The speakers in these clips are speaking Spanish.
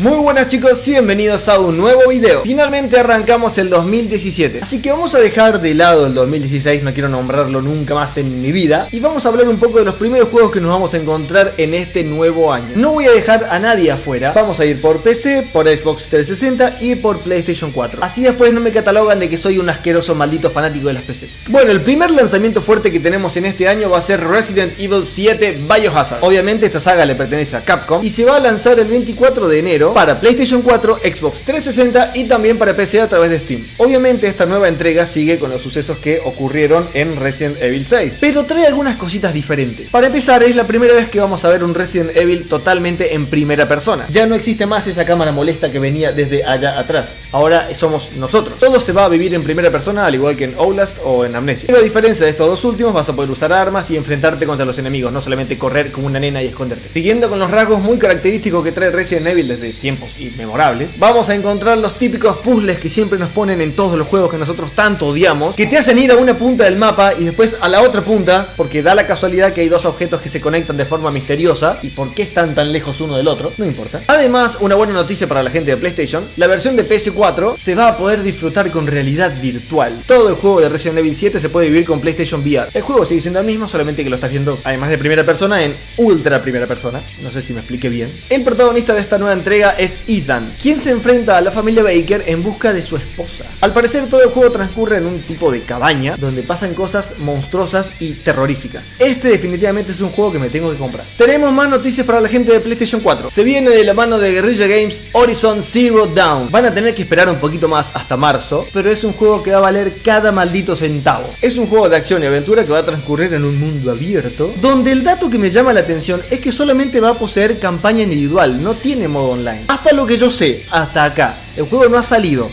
Muy buenas chicos y bienvenidos a un nuevo video. Finalmente arrancamos el 2017 Así que vamos a dejar de lado el 2016 No quiero nombrarlo nunca más en mi vida. Y vamos a hablar un poco de los primeros juegos que nos vamos a encontrar en este nuevo año. No voy a dejar a nadie afuera. Vamos a ir por PC, por Xbox 360 y por PlayStation 4 Así después no me catalogan de que soy un asqueroso maldito fanático de las PCs Bueno, el primer lanzamiento fuerte que tenemos en este año va a ser Resident Evil 7 Biohazard. Obviamente esta saga le pertenece a Capcom Y se va a lanzar el 24 de enero para PlayStation 4, Xbox 360 y también para PC a través de Steam. Obviamente esta nueva entrega sigue con los sucesos que ocurrieron en Resident Evil 6, pero trae algunas cositas diferentes. Para empezar, es la primera vez que vamos a ver un Resident Evil totalmente en primera persona. Ya no existe más esa cámara molesta que venía desde allá atrás. Ahora somos nosotros. Todo se va a vivir en primera persona, al igual que en Outlast o en Amnesia. Pero a diferencia de estos dos últimos, vas a poder usar armas y enfrentarte contra los enemigos, no solamente correr como una nena y esconderte. Siguiendo con los rasgos muy característicos que trae Resident Evil desde tiempos inmemorables, vamos a encontrar los típicos puzzles que siempre nos ponen en todos los juegos que nosotros tanto odiamos, que te hacen ir a una punta del mapa y después a la otra punta, porque da la casualidad que hay dos objetos que se conectan de forma misteriosa, y por qué están tan lejos uno del otro, no importa. Además, una buena noticia para la gente de PlayStation, la versión de PS4 se va a poder disfrutar con realidad virtual. Todo el juego de Resident Evil 7 se puede vivir con PlayStation VR. El juego sigue siendo el mismo, solamente que lo estás viendo, además de primera persona, en ultra primera persona. No sé si me expliqué bien. El protagonista de esta nueva entrega es Ethan, quien se enfrenta a la familia Baker en busca de su esposa. Al parecer todo el juego transcurre en un tipo de cabaña donde pasan cosas monstruosas y terroríficas. Este definitivamente es un juego que me tengo que comprar. Tenemos más noticias para la gente de PlayStation 4. Se viene de la mano de Guerrilla Games Horizon Zero Dawn. Van a tener que esperar un poquito más hasta marzo, pero es un juego que va a valer cada maldito centavo. Es un juego de acción y aventura que va a transcurrir en un mundo abierto, donde el dato que me llama la atención es que solamente va a poseer campaña individual, no tiene modo online. Hasta lo que yo sé, hasta acá, el juego no ha salido.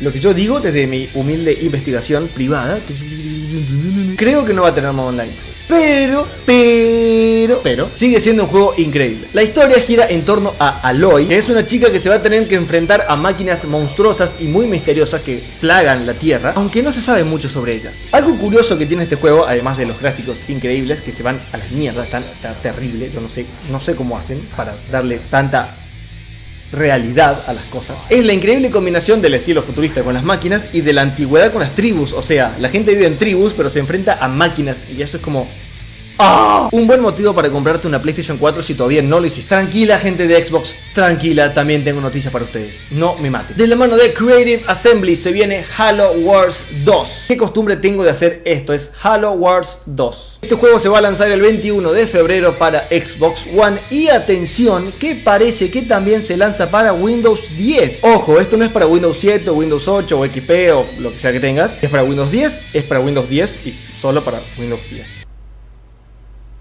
Lo que yo digo desde mi humilde investigación privada, creo que no va a tener modo online. Pero, pero, pero, sigue siendo un juego increíble. La historia gira en torno a Aloy, que es una chica que se va a tener que enfrentar a máquinas monstruosas y muy misteriosas que plagan la Tierra, aunque no se sabe mucho sobre ellas. Algo curioso que tiene este juego, además de los gráficos increíbles que se van a las mierdas, están, está terrible, yo no sé, no sé cómo hacen para darle tanta realidad a las cosas es la increíble combinación del estilo futurista con las máquinas y de la antigüedad con las tribus. O sea, la gente vive en tribus pero se enfrenta a máquinas y eso es como ¡Ah! Un buen motivo para comprarte una PlayStation 4 si todavía no lo hiciste. Tranquila, gente de Xbox, tranquila, también tengo noticias para ustedes. No me maten. De la mano de Creative Assembly se viene Halo Wars 2. ¿Qué costumbre tengo de hacer esto? Es Halo Wars 2. Este juego se va a lanzar el 21 de febrero para Xbox One y atención, que parece que también se lanza para Windows 10. Ojo, esto no es para Windows 7 o Windows 8 o XP o lo que sea que tengas. Es para Windows 10, es para Windows 10 y solo para Windows 10.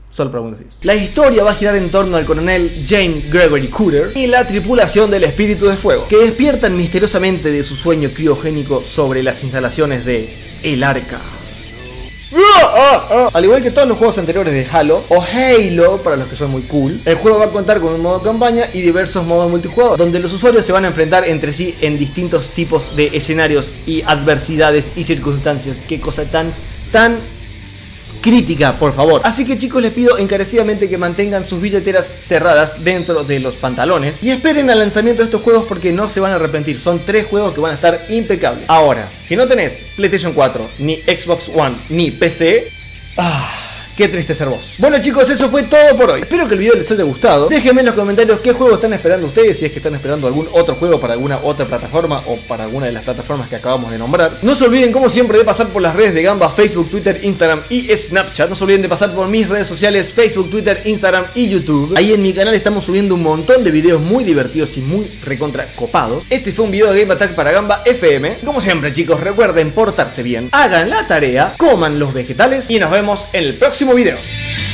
Solo 10. La historia va a girar en torno al coronel Jane Gregory Cooter y la tripulación del Espíritu de Fuego, que despiertan misteriosamente de su sueño criogénico sobre las instalaciones de El Arca. Al igual que todos los juegos anteriores de Halo o Halo, para los que son muy cool, el juego va a contar con un modo campaña y diversos modos multijugador, donde los usuarios se van a enfrentar entre sí en distintos tipos de escenarios y adversidades y circunstancias. Qué cosa tan, tan crítica, por favor. Así que chicos les pido encarecidamente que mantengan sus billeteras cerradas dentro de los pantalones y esperen al lanzamiento de estos juegos porque no se van a arrepentir. Son tres juegos que van a estar impecables. Ahora, si no tenés PlayStation 4, ni Xbox One, ni PC, ah, Qué triste ser vos. Bueno chicos, eso fue todo por hoy. Espero que el video les haya gustado. Déjenme en los comentarios qué juego están esperando ustedes, si es que están esperando algún otro juego para alguna otra plataforma o para alguna de las plataformas que acabamos de nombrar. No se olviden como siempre de pasar por las redes de Gamba, Facebook, Twitter, Instagram y Snapchat. No se olviden de pasar por mis redes sociales, Facebook, Twitter, Instagram y YouTube. Ahí en mi canal estamos subiendo un montón de videos muy divertidos y muy recontra copados. Este fue un video de Game Attack para Gamba FM. Como siempre chicos, recuerden portarse bien, hagan la tarea, coman los vegetales y nos vemos en el próximo video.